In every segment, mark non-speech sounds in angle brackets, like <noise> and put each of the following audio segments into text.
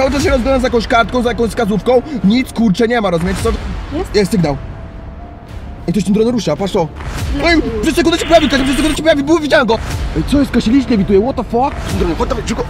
Cały czas się rozglądam za jakąś kartką, za jakąś wskazówką. Nic kurczę nie ma, rozumiecie co? Jest? Jest sygnał. I ktoś tym dronem rusza, patrz to. Ej, przez sekundę się pojawił, Kasia, przez sekundę się pojawił, było, widziałem go. Ej, co jest, Kasia, liść lewituje, what the fuck? Dronem, chodź, dawaj, szybko.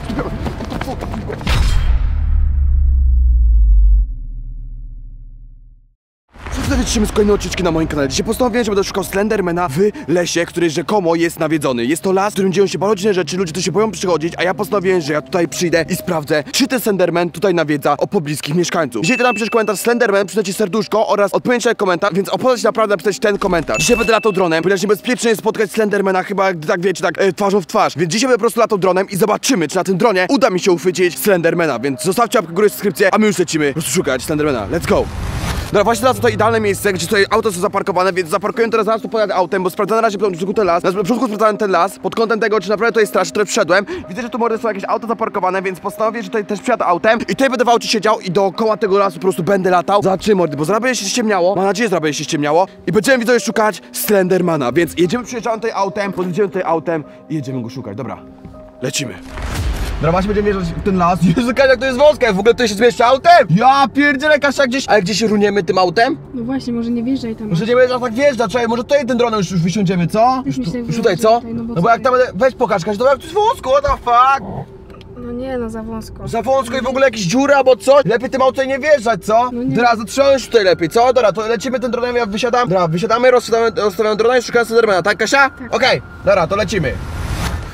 Przedstawiamy z odcinki na moim kanale. Dzisiaj postanowiłem, że będę szukał Slendermana w lesie, który rzekomo jest nawiedzony. Jest to las, w którym dzieją się bardzo rzeczy, ludzie tu się boją przychodzić, a ja postanowiłem, że ja tutaj przyjdę i sprawdzę, czy ten Slenderman tutaj nawiedza o pobliskich mieszkańców. Dzisiaj to napiszesz komentarz Slenderman, przyznać serduszko oraz odpowiedź na komentarz, więc opłacać naprawdę napisać ten komentarz. Dzisiaj będę latał dronem, ponieważ niebezpiecznie jest spotkać Slendermana chyba, gdy tak wiecie, tak e, twarzą w twarz. Więc dzisiaj będę po prostu latał dronem i zobaczymy, czy na tym dronie uda mi się uchwycić Slendermana, więc zostawcie łapkę w górę, subskrypcję, a my już lecimy po prostu szukać Slendermana. Let's go! No właśnie teraz to idealne miejsce, gdzie tutaj auta są zaparkowane, więc zaparkuję teraz zaraz tu pojadę autem, bo sprawdzę na razie na początku ten las. Na początku sprawdzałem ten las pod kątem tego, czy naprawdę to jest straż, które wszedłem. Widzę, że tu może są jakieś auta zaparkowane, więc postanowię, że tutaj też przyjadę autem i tutaj będę w aucie siedział i dookoła tego lasu po prostu będę latał. Zobaczymy, mordy, bo będzie się ściemniało, mam nadzieję, że będzie się ściemniało i będziemy widzowie szukać Slendermana, więc jedziemy, przyjeżdżamy tutaj autem, podjedziemy tutaj autem i jedziemy go szukać, dobra. Lecimy. Dobra, właśnie będziemy wjeżdżać w ten las. <laughs> Jezu, Kasia, to jest wąska, w ogóle tutaj się zmieszcza autem! Ja pierdzielę, Kasia, gdzieś... Ale gdzie się runiemy tym autem? No właśnie, może nie wjeżdżaj tam. Może nie będziesz tak wjeżdża, czekaj, może tutaj ten dronem już, już wysiądziemy, co? Już, tu, już tutaj, co? tutaj, no bo no bo jak tam. Weź pokaż, Kasia, to jak to jest wąsko, what the fuck? No nie, no za wąsko. Za wąsko i w ogóle jakieś dziury albo coś? Lepiej tym autem nie wjeżdżać, co? No nie. Teraz tutaj lepiej, co? Dobra, to lecimy tym dronem, ja wysiadam. Dobra, wysiadamy, rozstawiamy, rozstawiamy drona i szukamy Slendermana, tak Kasia? Okej, dobra, to lecimy.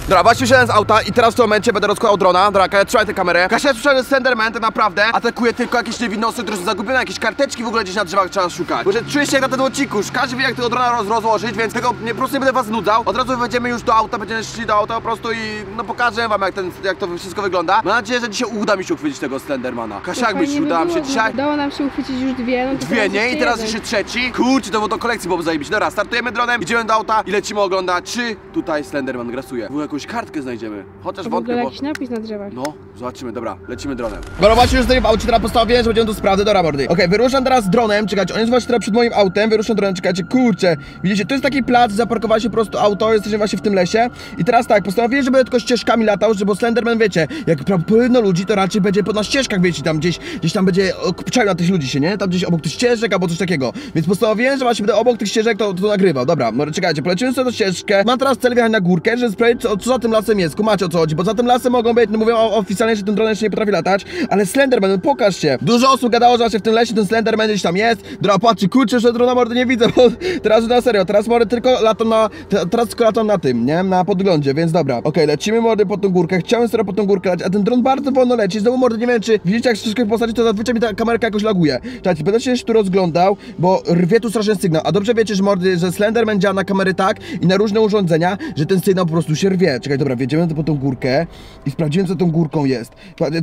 Dobra, właśnie wysiadłem z auta i teraz w tym momencie będę rozkładał drona. Dobra, Kasia, trzymaj tę kamerę. Kasia, słyszałem, że Slenderman tak naprawdę atakuje tylko jakieś niewinne osoby, które są zagubione, jakieś karteczki w ogóle gdzieś na drzewach trzeba szukać. Może czuję się jak na tym odcinku, każdy wie jak tego drona roz rozłożyć, więc tego nie, po prostu nie będę was nudzał. Od razu wejdziemy już do auta, będziemy szli do auta po prostu i no pokażę wam jak, ten, jak to wszystko wygląda. Mam nadzieję, że dzisiaj uda mi się uchwycić tego Slendermana. Kasia, jak myślisz, uda nam się dzisiaj? Udało nam się uchwycić już dwie, no to Dwie, nie? I teraz jeszcze trzeci. Kurczę, to było do kolekcji, bo zajebić. Dobra, startujemy dronem, idziemy do auta i lecimy oglądać, czy tutaj Slenderman grasuje. Bo jakąś kartkę znajdziemy. Chociaż w wątpię, ogóle bo... jakiś napis na drzewach. No, zobaczymy, dobra, lecimy dronem. Dobra, właśnie już w aucie, teraz postanowiłem, że będziemy to sprawdzę, dobra mordy. Okej, wyruszam teraz dronem, czekajcie, on jest właśnie teraz przed moim autem, wyruszam dronem, czekajcie, kurczę. Widzicie, to jest taki plac, zaparkowało się po prostu auto, jesteśmy właśnie w tym lesie. I teraz tak, postanowiłem, że będę tylko ścieżkami latał, że bo Slenderman, wiecie, jak pełno ludzi, to raczej będzie po na ścieżkach, wiecie, tam gdzieś, gdzieś tam będzie obczaił na tych ludzi się, nie? Tam gdzieś obok tych ścieżek albo coś takiego. Więc postanowiłem, że właśnie będę obok tych ścieżek to, to nagrywał. Dobra, może czekajcie, polecimy sobie do ścieżkę. Mam teraz cel wjechać na górkę, żeby sprawdzić, co, co za tym lasem jest. Kumacie o co chodzi, bo za tym lasem mogą być, no mówią o- oficjalnie, że ten dron jeszcze nie potrafi latać, ale Slenderman, no pokaż się. Dużo osób gadało, że właśnie w tym lesie ten Slenderman gdzieś tam jest. Dobra, patrzcie, kurczę, że drona mordy nie widzę, <laughs> bo teraz na serio, teraz mordy tylko latam na, te- teraz tylko latam na tym, nie? Na podglądzie, więc dobra. Okej, lecimy mordy po tą górkę, chciałem sobie po tą górkę lecieć, a ten dron bardzo wolno leci, znowu mordy, nie wiem czy widzicie jak wszystko posadzić, to zazwyczaj mi ta kamerka jakoś laguje. Czekajcie, będę się jeszcze tu rozglądał, bo rwie tu straszny sygnał, a dobrze wiecie, że mordy, że Slenderman działa na kamery tak i na różne urządzenia, że ten sygnał po prostu się rwie. Czekaj, dobra, wjedziemy po tą górkę i sprawdziłem, co tą górką jest.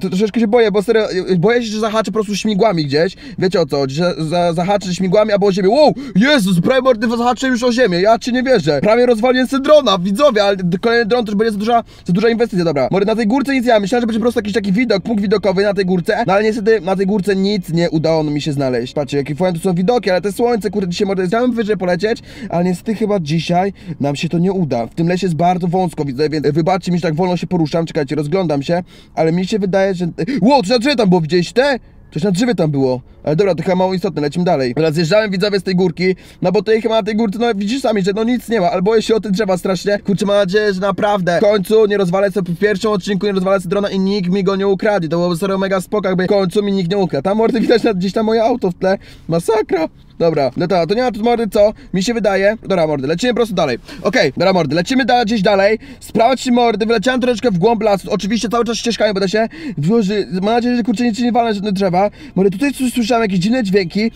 To troszeczkę się boję, bo serio, boję się, że zahaczę po prostu śmigłami gdzieś. Wiecie o co że za, zahaczę śmigłami albo o ziemię. Wow, Jezus, prawie mordy zahaczę już o ziemię, ja ci nie wierzę. Prawie rozwaliłem sobie drona, widzowie, ale kolejny dron już będzie za duża, za duża inwestycja, dobra. Może na tej górce nic ma, myślałem, że będzie po prostu jakiś taki widok, punkt widokowy na tej górce, no ale niestety na tej górce nic nie udało mi się znaleźć. Patrzcie, jakie fajne tu są widoki, ale te słońce, kurde, dzisiaj może chciałem wyżej polecieć, ale niestety chyba dzisiaj nam się to nie uda. W tym lesie jest bardzo wąsko, widzę, więc wybaczcie mi, że tak wolno się poruszam, czekajcie, rozglądam się, ale mi się wydaje, że... Wow, coś na drzewie tam było, widzieliście? Coś na drzewie tam było. Ale dobra, to chyba mało istotne, lecimy dalej. Teraz zjeżdżałem widzowie z tej górki, no bo tutaj chyba na tej górce, no widzisz sami, że no nic nie ma, ale boję się o te drzewa strasznie. Kurczę, mam nadzieję, że naprawdę w końcu nie rozwalę sobie w pierwszym odcinku, nie rozwalę sobie drona i nikt mi go nie ukradnie. To byłoby serio mega spoko, jakby w końcu mi nikt nie ukradł. Tam mordy widać na, gdzieś tam moje auto w tle. Masakra. Dobra, no to, to nie ma tu mordy, co? Mi się wydaje. Dobra, mordy, lecimy po prostu dalej. Okej, dobra, mordy, lecimy da, gdzieś dalej. Sprawdź mordy, wyleciałem troszeczkę w głąb lasu. Oczywiście cały czas ścieżkami się. Mam nadzieję, że kurczę nic nie walę żadne drzewa. Mordy, tutaj coś słyszałem jakieś dziwne dźwięki.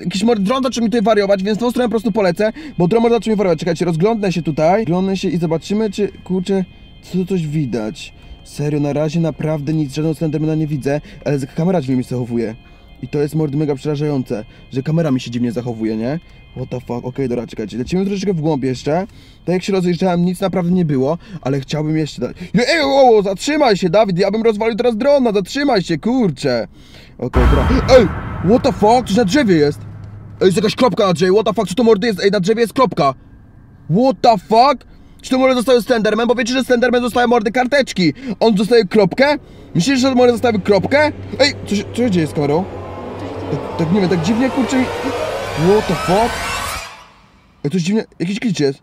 Jakiś dron zaczął mi tutaj wariować, więc tą stronę po prostu polecę. Bo dron może zaczął mi wariować. Czekajcie, rozglądnę się tutaj. Rozglądnę się i zobaczymy, czy kurczę, co coś widać. Serio, na razie naprawdę nic, żadnego Slendermana nie widzę, ale kamera dziwnie mi zachowuje. I to jest mordy mega przerażające, że kamera mi się dziwnie zachowuje, nie? What the fuck, okej, dobra, czekajcie, lecimy troszeczkę w głąb jeszcze. Tak jak się rozjeżdżałem, nic naprawdę nie było, ale chciałbym jeszcze dać. Ej, o, zatrzymaj się, Dawid, ja bym rozwalił teraz drona, zatrzymaj się, kurczę. Okej, dobra. Ej, what the fuck, coś na drzewie jest. Ej, jest jakaś kropka na drzewie, what the fuck, co to mordy jest? Ej, na drzewie jest kropka. What the fuck? Czy to może zostały Slenderman? Bo wiecie, że Slenderman dostaje mordy karteczki. On dostaje kropkę? Myślisz, że może dostaje kropkę? Ej, co się, co się dzieje z kamerą? Tak, tak nie wiem, tak dziwnie kurczę. What the fuck? Ej, coś dziwnie... Jakiś glitch jest.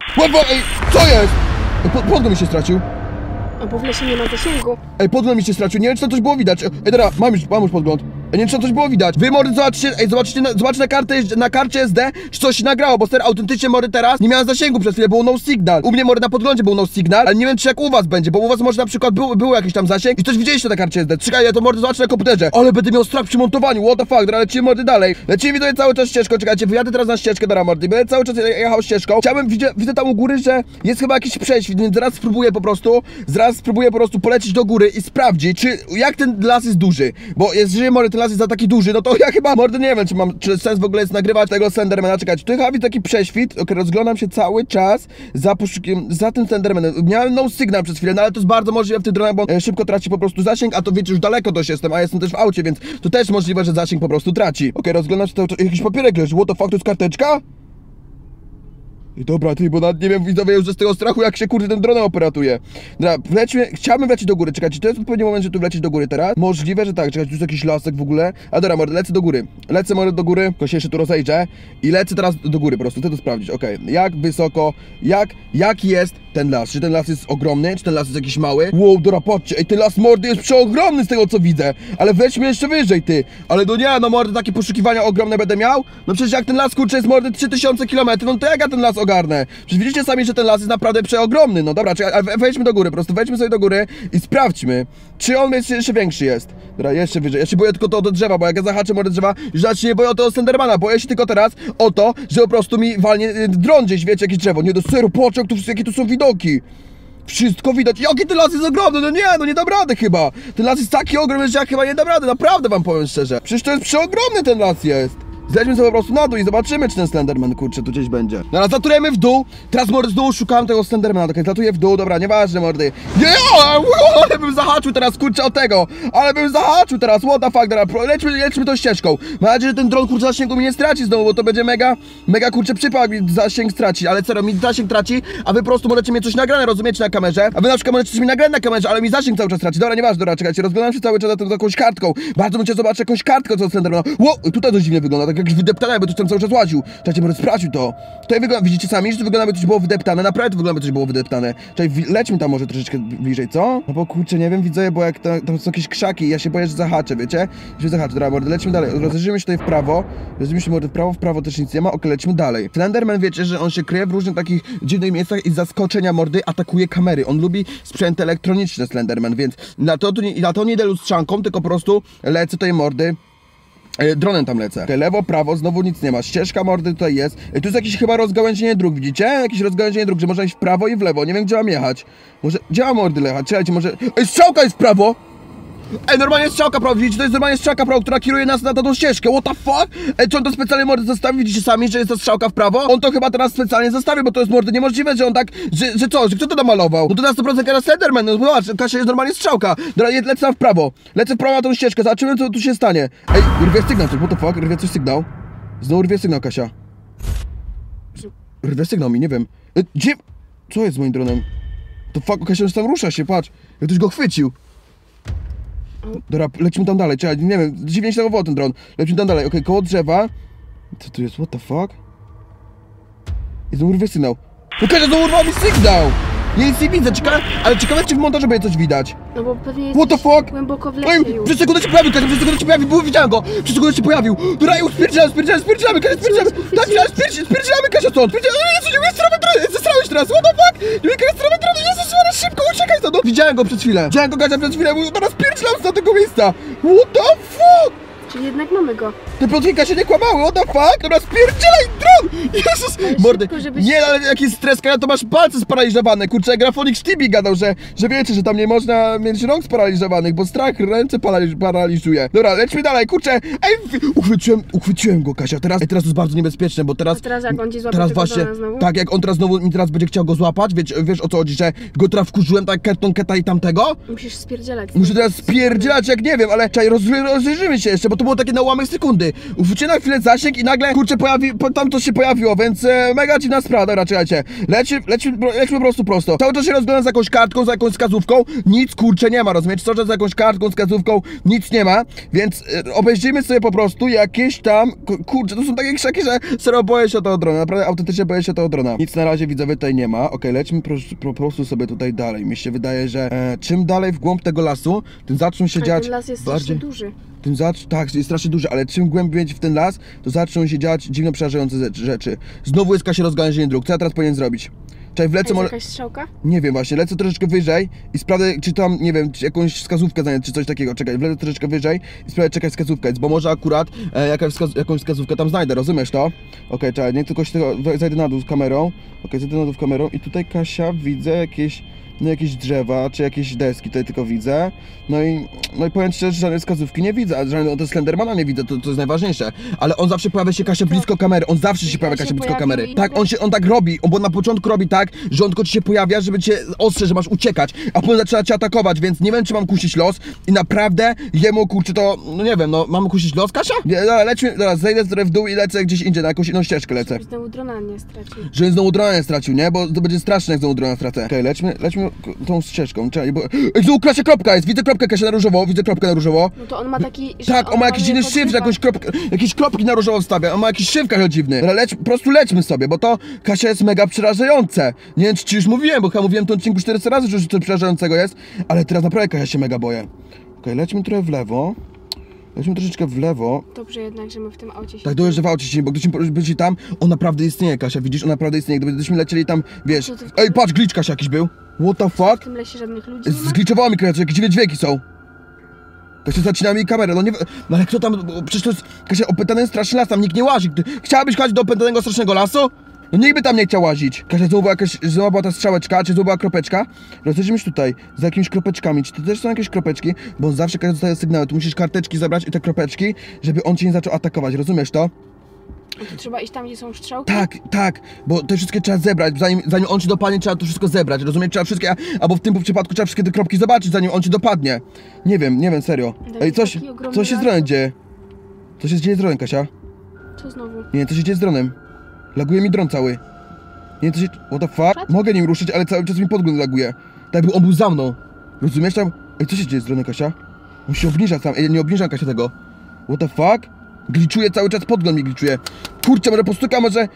What the... Ej, co jest? Ej, pod, podgląd mi się stracił. A bo w lesie nie ma zasięgu. Ej, podgląd mi się stracił, nie wiem czy tam coś było widać. Ej, dobra, mam już, mam już podgląd. Nie wiem czy coś było widać. Wy mordy zobaczcie, ej, zobaczcie na, zobaczcie na, kartę, na karcie SD, czy coś się nagrało, bo ser autentycznie mordy teraz nie miałem zasięgu przez chwilę, był no signal. U mnie mordy na podglądzie był no signal, ale nie wiem czy jak u was będzie, bo u was może na przykład był, był jakiś tam zasięg i coś widzieliście na karcie SD. Czekaj, ja to mordy zobaczę na komputerze. Ale będę miał strach przy montowaniu, what the fuck, dobra, lecimy mordy dalej. Lecimy widzowie cały czas ścieżką, czekajcie, wyjadę teraz na ścieżkę, dobra mordy, będę cały czas jechał ścieżką. Chciałbym, widzę, widzę tam u góry, że jest chyba jakiś prześwit, więc zaraz spróbuję po prostu, zaraz spróbuję po prostu polecieć do góry i sprawdzić, czy jak ten las jest duży. Bo jeżeli mordy las jest za taki duży, no to ja chyba mordy nie wiem, czy mam, czy sens w ogóle jest nagrywać tego Slendermana. Czekajcie, tu chyba taki prześwit, ok, rozglądam się cały czas za za tym Slendermanem. Miałem no sygnał przez chwilę, no ale to jest bardzo możliwe w tych dronach, bo e, szybko traci po prostu zasięg, a to wiecie, już daleko dość jestem, a jestem też w aucie, więc to też możliwe, że zasięg po prostu traci. Ok, rozglądam się, to, to jakiś papierek leży, what the fuck, to jest karteczka? Dobra, ty, bo nawet nie wiem, widzowie już ze tego strachu, jak się kurde tym dronem operatuje. Dobra, wlećmy, chciałbym wlecieć do góry, czekajcie, to jest odpowiedni moment, że tu wlecieć do góry teraz? Możliwe, że tak, czekajcie, tu jest jakiś lasek w ogóle. A dobra, mordę, lecę do góry. Lecę może do góry, tylko się jeszcze tu rozejrzę i lecę teraz do góry po prostu, chcę to sprawdzić, okej. Jak wysoko, jak, jak jest ten las? Czy ten las jest ogromny, czy ten las jest jakiś mały? Wow, dobra, patrzcie, ej, ten las mordy jest przeogromny z tego, co widzę. Ale weźmy jeszcze wyżej, ty. Ale no nie, no mordy, takie poszukiwania ogromne będę miał? No przecież jak ten las, kurczę, jest mordy 3000 km, no to jak ja ten las ogarnę? Przecież widzicie sami, że ten las jest naprawdę przeogromny. No dobra, czekaj, wejdźmy do góry, po prostu wejdźmy sobie do góry i sprawdźmy, czy on jeszcze, jeszcze większy jest. Dobra, jeszcze wyżej. Ja się boję tylko to do drzewa, bo jak ja zahaczę mordę drzewa, już nawet się nie boję o tego Slendermana, boję się tylko teraz o to, że po prostu mi walnie y, dron gdzieś, wiecie, jakieś drzewo. Nie do seru, jak tu, jakie tu są widoki. Wszystko widać. Jaki ten las jest ogromny? No nie, no nie dam rady chyba. Ten las jest taki ogromny, że ja chyba nie dam rady. Naprawdę wam powiem szczerze. Przecież to jest przeogromny ten las jest. Zlećmy sobie po prostu na dół i zobaczymy, czy ten Slenderman, kurczę, tu gdzieś będzie. Teraz zatujemy w dół. Teraz mordy z dół szukam tego Slendermana. Tak, zatuję w dół, dobra, nieważne, mordy. Nie, ale bym zahaczył teraz, kurczę, o tego. Ale bym zahaczył teraz, what the fuck, dobra, lećmy, lećmy tą ścieżką. Mam nadzieję, że ten dron, kurczę, zasięgu mi nie straci znowu, bo to będzie mega, mega, kurczę, przypał, mi zasięg straci. Ale co, mi zasięg traci, a wy po prostu możecie mieć coś nagrane, rozumiecie, na kamerze. A wy na przykład możecie coś mi nagrać na kamerze, ale mi zasięg cały czas traci. Dobra, nieważne, dobra, czekajcie, rozglądam się cały czas za tą jakąś kartką. Bardzo bym zobaczyć jakąś kartkę, co. Ło, tutaj dziwnie wygląda, tak jakś wydeptane, jakby tu tam cały czas łaził. Czekajcie, może sprawdził to. Tutaj wygląda, widzicie sami, że to wygląda, jakby coś było wydeptane. Naprawdę wygląda, jakby coś było wydeptane. Wi- lećmy tam może troszeczkę bliżej, co? No bo kurczę, nie wiem, widzę, bo jak tam, tam są jakieś krzaki, ja się boję, że zahaczę, wiecie? Że zahaczę, dobra, mordy, lećmy dalej. Rozejrzymy się tutaj w prawo. Rozejrzymy się mordy w prawo, w prawo też nic nie ma. Okej, lecimy dalej. Slenderman, wiecie, że on się kryje w różnych takich dziwnych miejscach i z zaskoczenia mordy atakuje kamery. On lubi sprzęty elektroniczne, Slenderman, więc na to, na to nie idę lustrzanką, tylko po prostu lecę tutaj mordy. E, Dronem tam lecę. Lewo, prawo, znowu nic nie ma. Ścieżka mordy tutaj jest. E, Tu jest jakieś chyba rozgałęzienie dróg, widzicie? Jakieś rozgałęzienie dróg, że można iść w prawo i w lewo. Nie wiem, gdzie mam jechać. Może... Gdzie mam mordy jechać? Czekajcie, może... Ej, strzałka jest w prawo! Ej, normalnie strzałka prawo, widzicie? To jest normalnie strzałka prawo, która kieruje nas na tą ścieżkę. What the fuck? Ej, czy on to specjalnie mordy zostawił? Widzicie sami, że jest to strzałka w prawo? On to chyba teraz specjalnie zostawił, bo to jest mordy niemożliwe, że on tak... Że, że co? Że kto to namalował? No to na 100% Kasia Slenderman, no zobacz, Kasia jest normalnie strzałka. Dobra, lecę tam w prawo. Lecę w prawo na tą ścieżkę, zobaczymy, co tu się stanie. Ej, rwie sygnał coś, what the fuck? Rwie coś sygnał. Znowu rwie sygnał, Kasia. Rwie sygnał mi, nie wiem. E, Gdzie... Co jest z moim dronem? To fuck, Kasia już tam rusza się, patrz. Ktoś go chwycił. Dobra, lecimy tam dalej, czekaj, nie wiem, dziwnie się zachował ten dron. Lecimy tam dalej, okej, koło drzewa. Co tu jest, what the fuck? Znowu urwie sygnał. No znowu urwał mi sygnał! Ja nic nie widzę, ciekawe, ale ciekawe czy w montażu będzie coś widać. No bo pewnie jest What the fuck? głęboko w Ej, lesie już. przez sekundę się pojawił, Kasia, przez sekundę się pojawił, było, widziałem go! Przez sekundę się pojawił! Dobra, ej, spierdzielamy, spierdzielamy, spierdzielamy, Kasia, spierdzielamy! Tak, spierdzielamy, spierdzielamy, spierdzielamy, Kasia, stąd! Spierdzielamy, nie umiem sterować drony, zesrałeś teraz, what the fuck? Nie umiem sterować drony, Jezus, Maria, szybko, uciekaj stąd! No, Widziałem go przed chwilę, widziałem go, Kasia, przed chwilę, mówił, teraz spierdzielam z tego miejsca! What the fuck? Czyli jednak mamy go. Te plotkinka się nie kłamały, what the fuck? Dobra, spierdzielaj dron! Jezus! Ale Mordy, szybko, żebyś- nie, ale jaki stres, Kaja, to masz palce sparaliżowane, kurczę, grafonik Sztibi gadał, że, że wiecie, że tam nie można mieć rąk sparaliżowanych, bo strach ręce paraliż, paraliżuje. Dobra, lećmy dalej, kurczę, ej, w- uchwyciłem, uchwyciłem go, Kasia, teraz, ej, teraz to jest bardzo niebezpieczne, bo teraz... A teraz jak on ci złapie Teraz tego właśnie, drona znowu? tak, jak on teraz znowu mi teraz będzie chciał go złapać, wiesz, wiesz o co chodzi, że go teraz wkurzyłem tak karton keta i tamtego? Musisz spierdzielać. Muszę teraz spierdzielać jak nie wiem, ale roz, rozejrzymy się jeszcze, bo to było takie na ułamek sekundy. Uchwyciłem na chwilę zasięg i nagle, kurczę, pojawi, po- tam to się pojawiło, więc e, mega dziwna sprawa, dobra, czekajcie. Leci, leci, lećmy po prostu prosto. Cały czas się rozglądam za jakąś kartką, za jakąś wskazówką, nic, kurczę, nie ma, rozumiecie? Cały czas za jakąś kartką, wskazówką, nic nie ma, więc e, obejrzyjmy sobie po prostu jakieś tam, ku- kurczę, to są takie krzaki, że serio boję się tego drona, naprawdę autentycznie boję się tego drona. Nic na razie widzowie tutaj nie ma, okej, lećmy po, po prostu sobie tutaj dalej. Mi się wydaje, że e, czym dalej w głąb tego lasu, tym zaczną się Ale dziać ten las jest bardziej... duży. Tym zacz... Tak, jest strasznie duży, ale czym głębiej w ten las, to zaczną się dziać dziwno przerażające ze- rzeczy. Znowu jest się rozgałęzienie dróg. Co ja teraz powinien zrobić? Czekaj, wlecę jest jakaś strzałka? Nie wiem właśnie, lecę troszeczkę wyżej i sprawdzę, czy tam, nie wiem, czy jakąś wskazówkę znajdę, czy coś takiego. Czekaj, wlecę troszeczkę wyżej i sprawdzę, czy jakaś wskazówka jest, bo może akurat e, jakaś wskaz jakąś wskazówkę tam znajdę, rozumiesz to? Okej, czekaj, nie tylko się tego, zajdę na dół z kamerą. Okej, zajdę na dół z kamerą i tutaj, Kasia, widzę jakieś, no jakieś drzewa, czy jakieś deski tutaj tylko widzę. No i, no i powiem szczerze, że żadnej wskazówki nie widzę, żadnego Slendermana nie widzę, to, to jest najważniejsze. Ale on zawsze pojawia się, Kasia, blisko kamery, on zawsze się pojawia, Kasia, blisko kamery. Tak, on się, on tak robi, on, bo na początku robi tak, że on tylko ci się pojawia, żeby cię ostrze, że masz uciekać, a potem zaczyna cię atakować, więc nie wiem, czy mam kusić los i naprawdę jemu, kurczę, to, no nie wiem, no, mam kusić los, Kasia? Nie, dobra, lećmy, dobra, zejdę w dół i lecę gdzieś indziej, na jakąś inną ścieżkę lecę. Żeby znowu drona nie stracił. Żebym znowu drona nie stracił, nie? Bo to będzie straszne, jak znowu drona stracę. Okej, lećmy, lećmy k- tą ścieżką, czekaj, bo... Ej, Kasia kropka jest, widzę kropkę Kasia na różowo, widzę kropkę na różowo. No to on ma taki... Tak, on ma jakiś dziwny szyfr, jakąś kropkę, jakieś kropki na różowo wstawia, on ma jakiś szyfr Kasia dziwny. Ale leć, po prostu lećmy sobie, bo to Kasia jest mega przerażające. Nie wiem, czy ci już mówiłem, bo chyba mówiłem w tym odcinku 400 razy, że coś przerażającego jest, ale teraz naprawdę Kasia się mega boję. Okej, lećmy trochę w lewo. Lećmy troszeczkę w lewo. Dobrze jednak, że my w tym aucie się... Tak, dojeżdżało ci się, bo gdybyśmy byli tam, on naprawdę istnieje, Kasia, widzisz, on naprawdę istnieje. Gdybyśmy lecieli tam, wiesz... Ty w- Ej, patrz, glitch Kasia jakiś był. What the W fuck? tym lesie żadnych ludzi? Zgliczowało mi kreacja, jakieś dziwne dźwięki są. Kasia zacina mi kamerę, no nie no ale kto tam, przecież to jest, Kasia, opętany straszny las, tam nikt nie łazi. Chciałabyś chodzić do opętanego strasznego lasu? No nikt by tam nie chciał łazić. Kasia, znowu była jakaś, znowu była ta strzałeczka, czy znowu była kropeczka? Rozejrzymy się tutaj, za jakimiś kropeczkami, czy to też są jakieś kropeczki? Bo on zawsze Kasia dostaje sygnały, tu musisz karteczki zabrać i te kropeczki, żeby on cię nie zaczął atakować, rozumiesz to? No trzeba iść tam, gdzie są strzałki? Tak, tak, bo te wszystkie trzeba zebrać, zanim, zanim on ci dopadnie, trzeba to wszystko zebrać, rozumiesz? Trzeba wszystkie, albo w tym przypadku trzeba wszystkie te kropki zobaczyć, zanim on ci dopadnie. Nie wiem, nie wiem, serio. Taki- Ej, coś, coś się z dronem dzieje. Co się dzieje z dronem, Kasia? Co znowu? Nie, co się dzieje z dronem? Laguje mi dron cały. Nie, co się... What the fuck? Mogę nim ruszyć, ale cały czas mi podgląd laguje. Tak jakby on był za mną. Rozumiesz tam? Ej, co się dzieje z dronem, Kasia? On się obniża sam. Ej, nie obniżam, Kasia, tego. What the fuck? Gliczuje cały czas, podgląd mi gliczuje. Kurczę, może postuka, może...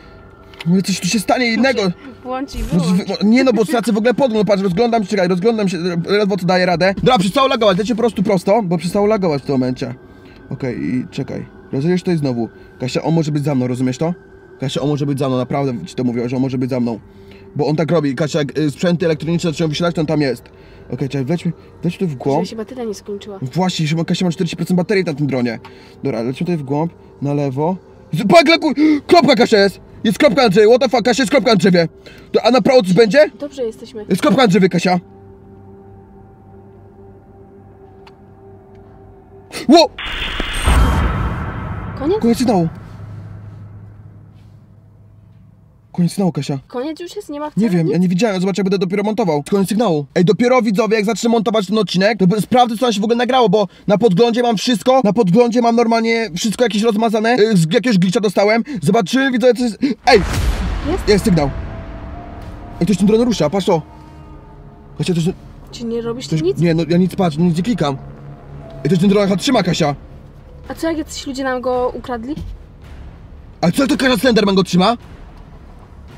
Może coś tu się stanie innego. Włącz i wyłącz. nie no, bo stracę w ogóle podgląd, patrz, rozglądam się, czekaj, rozglądam się, ledwo co daję radę. Dobra, przestało lagować, lecie po prostu prosto, bo przestało lagować w tym momencie. Okej, i czekaj, rozejrzysz to i znowu. Kasia, on może być za mną, rozumiesz to? Kasia, on może być za mną, naprawdę ci to mówię, że on może być za mną. Bo on tak robi, Kasia, jak y, sprzęty elektroniczne zaczynają wysilać, to on tam jest. Okej, czekaj, wlećmy, wlećmy tu w głąb. się bateria nie skończyła. Właśnie, że Kasia ma 40% baterii na tym dronie. Dobra, lecimy tutaj w głąb, na lewo. Leku... Kropka Kasia jest! Jest kropka na drzewie, what the fuck, Kasia, jest kropka na drzewie. To, a na prawo coś będzie? Dobrze jesteśmy. Jest kropka na drzewie, Kasia. Ło! Koniec? Koniec sygnału. Koniec sygnału, Kasia. Koniec już jest? Nie ma wcale Nie wiem, nic? ja nie widziałem, zobacz jak będę dopiero montował. Koniec sygnału. Ej, dopiero widzowie, jak zacznę montować ten odcinek, to sprawdzę co tam się w ogóle nagrało, bo na podglądzie mam wszystko, na podglądzie mam normalnie wszystko jakieś rozmazane, y, z jakiegoś glitcha dostałem. Zobaczymy widzowie co jest... Ej! Jest? Jest sygnał. Ej, ktoś ten dron rusza, patrz to. Kasia, coś... Czy nie robisz nic? Nie, no ja nic patrz, nic nie klikam. I ktoś ten dron chyba trzyma, Kasia. A co jak jacyś ludzie nam go ukradli? Ale co to Kasia Slenderman go trzyma?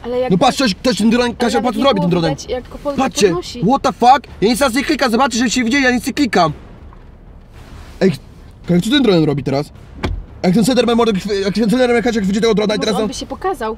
Ale jak... No patrz, ktoś, ktoś ten dron, Kasia, patrz, robi tym dronem. widać, Jak Patrzcie, podnosi. what the fuck? Ja nic nie klikam, zobaczcie, żebyście widzieli, ja nic nie klikam. Ej, Kasia, co ten dronem robi teraz? Jak ten Slenderman może, jak ten Slenderman Kasia chwyci tego drona i Może teraz on on... by się pokazał.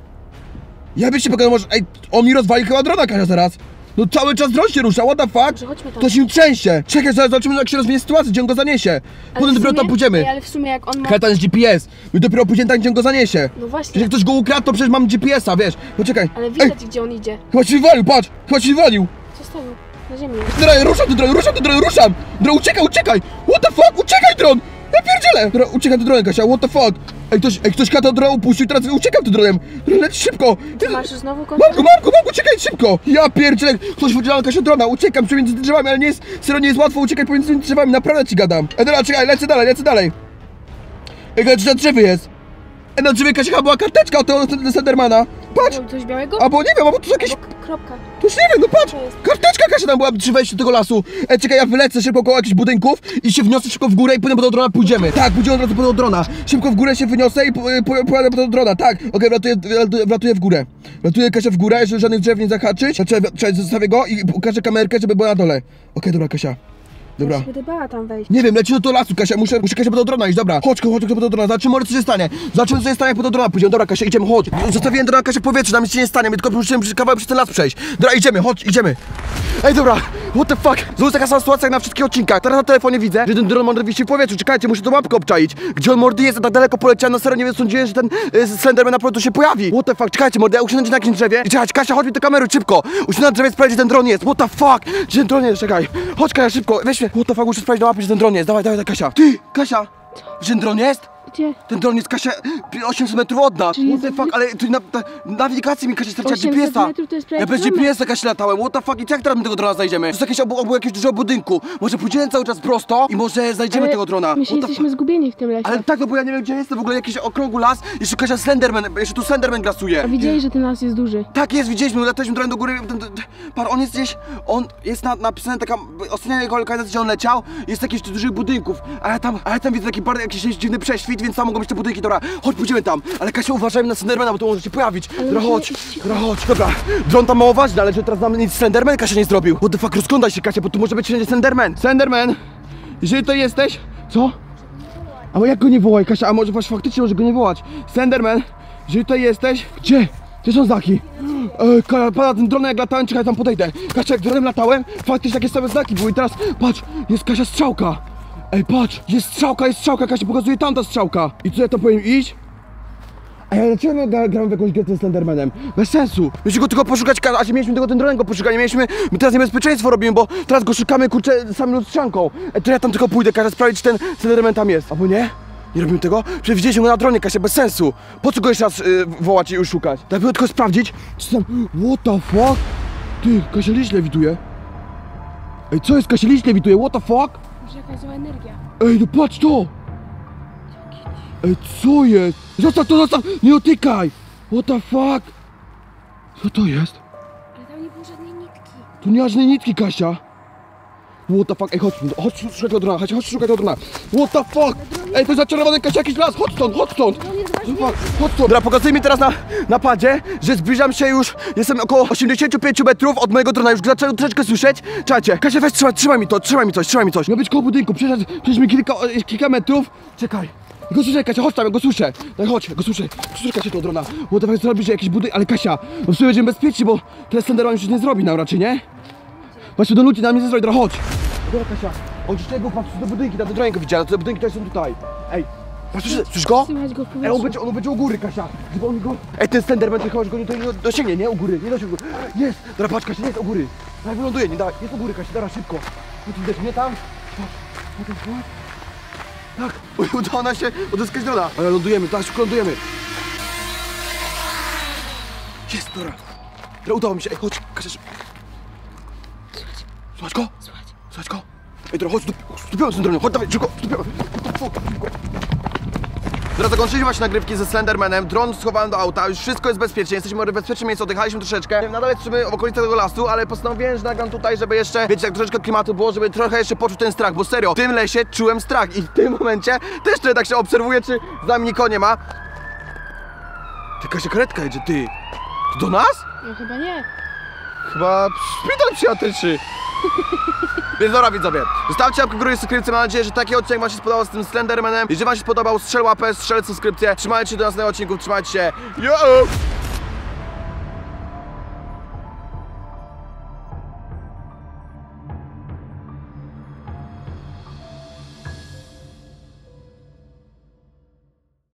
Ja bym się pokazał, może, ej, on mi rozwali chyba drona Kasia zaraz. No cały czas dron się rusza, what the fuck? Chodźmy tam. To się trzęsie. Czekaj, zaraz zobaczymy jak się rozwinie sytuacja, gdzie on go zaniesie. Ale Potem dopiero tam pójdziemy. Ej, ale w sumie jak on ma... Karta jest GPS. My dopiero pójdziemy tam, gdzie on go zaniesie. No właśnie, Przecież jak ktoś go ukradł, to przecież mam GPS-a, wiesz. Poczekaj. ale Ej, widać gdzie on idzie. chyba ci wywalił, patrz! Chyba ci wywalił! Zostawił. Na ziemi. Dron, ruszam ten dron, ruszam ten dron, ruszam! Dron, uciekaj, uciekaj! What the fuck, uciekaj dron! Ja pierdzielę! Uciekam tym dronem, Kasia, what the fuck! Ej, ktoś, ej, ktoś kata dron upuścił, teraz uciekam tym dronem! Dron, leć szybko! Ty masz znowu kontakt? go, mam go, mam go, uciekaj szybko! Ja pierdzielę! Ktoś wydzielał Kasia drona, uciekam pomiędzy drzewami, ale nie jest, serio nie jest łatwo uciekać pomiędzy tymi drzewami, naprawdę ci gadam! Ej, dobra, czekaj, lecę dalej, lecę dalej! Ej, Kasia, na drzewie jest! Ej, na drzewie Kasia chyba była karteczka od tego Slendermana. Patrz! Coś białego? Albo nie wiem, albo tu jakieś... Albo kropka. Wiem, no patrz! Karteczka Kasia tam była przy wejściu do tego lasu. Ej, czekaj, ja wylecę szybko koło jakichś budynków i się wniosę szybko w górę i pójdę po drona, pójdziemy. Tak, pójdziemy od razu po drona. Szybko w górę się wyniosę i po- pojadę po drona, tak. Okej, wlatuję, wlatuję- w górę. Wlatuję Kasia w górę, żeby żadnych drzew nie zahaczyć. Znaczy, czekaj, zostawię go i pokażę kamerkę, żeby była na dole. Okej, dobra Kasia. Dobra. Ja się będę bała tam wejść. Nie wiem, lecimy do lasu, Kasia, muszę, muszę Kasia po do drona iść, dobra. Chodź, chodź, chodź po do drona, zobaczymy może co się stanie. Zobaczymy co się stanie, jak po do drona pójdziemy, dobra Kasia, idziemy, chodź. Zostawiłem drona Kasia w powietrzu, nam nic się nie stanie, my tylko musimy kawałek przez ten las przejść. Dobra, idziemy, chodź, idziemy. Ej, dobra, what the fuck? Znowu jest taka sama sytuacja jak na wszystkich odcinkach. Teraz na telefonie widzę, że ten dron wisi w powietrzu. Czekajcie, muszę tą łapkę obczaić. Gdzie on mordy jest, a tak daleko poleciałem, na serio nie wiem, sądziłem, że ten y, Slenderman się pojawi. What the fuck? Czekajcie, mordy, ja usiądę na jakimś drzewie. I Kasia, chodź mi do kamery, szybko. Usiądę na drzewie, sprawdź, gdzie ten dron jest. What the fuck? Gdzie ten dron jest? Czekaj. Chodź, Kasia, szybko, weź mnie. What the fuck, muszę sprawdzić na łapie, gdzie ten dron jest. Dawaj, dawaj, dawaj, Kasia. Ty, Kasia. Gdzie ten dron jest? Gdzie? Ten dron jest Kasia 800 metrów od nas. Czyli What the fuck, ale tu na, na nawigacji mi Kasia straciła 800 GPS-a. Ja bez. GPS-a Kasia latałem. What the fuck, i jak teraz my tego drona znajdziemy? To jest jakieś obok, obok jakiegoś dużego budynku. Może pójdziemy cały czas prosto i może znajdziemy Ale tego drona. My się jesteśmy zgubieni w tym lesie. ale tak, no bo ja nie wiem gdzie jestem, w ogóle jakiś okrągły las, jeszcze Kasia Slenderman, jeszcze tu Slenderman grasuje. A widzieli, że ten las jest duży. Tak jest, widzieliśmy, lataliśmy trochę do góry. ten- ten- Par, on jest gdzieś, on jest na, napisany taka, ostatnia jego lokalizacja, gdzie on leciał, jest jakiś dużych budynków, ale tam, ale tam widzę taki bardzo jakiś dziwny prześwit, więc tam mogą być te budynki, dobra, chodź, pójdziemy tam. Ale Kasia, uważajmy na Slendermana, bo to może się pojawić. Dobra, chodź, dobra, chodź, dobra. Dron tam mało ważny, ale że teraz nam nic Slenderman Kasia nie zrobił. What the fuck, rozglądaj się Kasia, bo tu może być wszędzie Slenderman. Slenderman, jeżeli to jesteś, co? A jak go nie wołaj, Kasia, a może właśnie faktycznie może go nie wołać. Slenderman, jeżeli tutaj jesteś, gdzie? Gdzie są znaki? Ej, pada ten dronem jak latałem, czekaj, tam podejdę. Kasia, jak dronem latałem, faktycznie takie same znaki były i teraz, patrz, jest Kasia strzałka. Ej, patrz, jest strzałka, jest strzałka, Kasia pokazuje tamta strzałka. I co ja tam powinien iść? A ja dlaczego my gra- gramy w jakąś grę z Slendermanem? Bez sensu. Mieliśmy go tylko poszukać, Ka- a się mieliśmy tylko ten dronem go poszukać, nie mieliśmy, my teraz niebezpieczeństwo robimy, bo teraz go szukamy, kurczę, samym lustrzanką. E, to ja tam tylko pójdę, Kasia, sprawdzić, czy ten Slenderman tam jest. Albo nie? Nie robimy tego? Przecież widzieliśmy go na dronie, Kasia, bez sensu. Po co go jeszcze raz y, wołać i szukać? Było tylko sprawdzić, czy tam... What the fuck? Ty, Kasia liść lewituje. Ej, co jest, Kasia liść lewituje, what the fuck? Jakaś zła energia. Ej, no patrz to! Ej, co jest? Zostaw to, zostaw! Nie dotykaj! What the fuck? Co to jest? Ale tam nie było żadnej nitki. Tu nie ma żadnej nitki, Kasia. What the fuck? Ej, chodź, chodź szukać tego drona, chodź, chodź szukać tego drona. What the fuck? Ej, to jest zaczarowany Kasia jakiś las, chodź stąd, chodź stąd! Ważny. fuck? Chodź stąd! Dobra, pokazuj mi teraz na, na padzie, że zbliżam się już, jestem około 85 metrów od mojego drona, już zacząłem troszeczkę słyszeć. Czekajcie, Kasia, weź, trzymaj, trzymaj mi to, trzymaj mi coś, trzymaj mi coś. Miał być koło budynku, przecież, przecież mi kilka, o, kilka metrów. Czekaj. Ja Go słyszę, Kasia, chodź tam, ja go słyszę. Daj, chodź, ja go słyszę. Słyszę, Kasia, tego drona. Bo to zrobi, że jakiś budynek, ale Kasia, no w sumie będziemy bezpieczni, bo ten Slenderman już nie zrobi nam raczej, nie? Właśnie do ludzi nam nie zrobi, dobra, chodź. Dobra, Kasia, on jeszcze był, patrz, do budynki, na te dronie go widziałem, te budynki to są tutaj. Ej, patrz, słyszysz, słyszysz go? Słychać go w Ej, on powietrzu. będzie, on będzie u góry, Kasia, żeby on go... Ej, ten Slenderman, ty chyba już go nie, to nie dosięgnie, nie? U góry, nie dosięgnie. Jest, dobra, patrz, Kasia, jest u góry. Daj, wyląduje, nie, dawaj, jest u góry, Kasia, dobra, szybko. No widać mnie tam? Patrz, patrz, patrz. Tak, <laughs> udało nam się odzyskać drona. Ale lądujemy, tak, szybko lądujemy. Jest, dobra. Dobra, udało mi się, ej, chodź, Kasia, szybko. Słuchaj go? Słuchaj. Słuchaj go? Ej, dobra, chodź, stup- stupiamy z tym dronem, chodź, dawaj, szybko, szybko. Dobra, zakończyliśmy właśnie nagrywki ze Slendermanem, dron schowałem do auta, już wszystko jest bezpiecznie, jesteśmy w bezpiecznym miejscu, oddychaliśmy troszeczkę. Nadal jesteśmy w okolicy tego lasu, ale postanowiłem, że nagram tutaj, żeby jeszcze, wiecie, jak troszeczkę klimatu było, żeby trochę jeszcze poczuć ten strach, bo serio, w tym lesie czułem strach i w tym momencie też trochę tak się obserwuję, czy z nami nikogo nie ma. Ty, Kasia, karetka jedzie, ty. To do nas? No chyba nie. Chyba szpital psychiatryczny. Więc dobra widzowie, zostawcie łapkę w górę i subskrypcję, mam nadzieję, że taki odcinek wam się spodobał z tym Slendermanem. Jeżeli wam się spodobał, strzel łapę, strzel subskrypcję. Trzymajcie się do następnego odcinku, trzymajcie się. Yo!